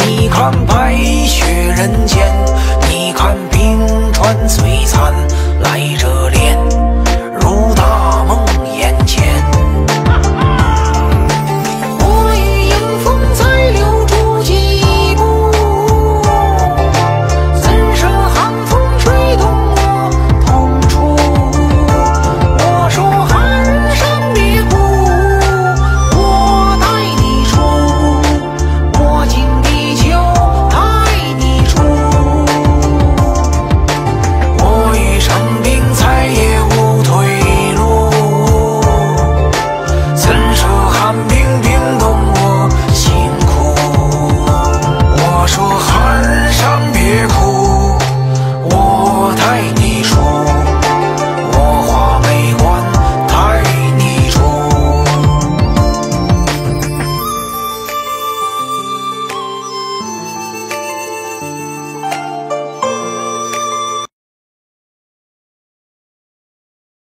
你看白雪人间，你看冰川。